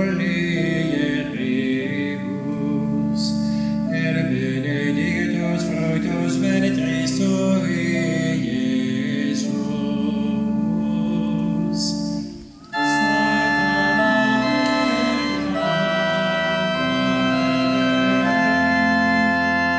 surely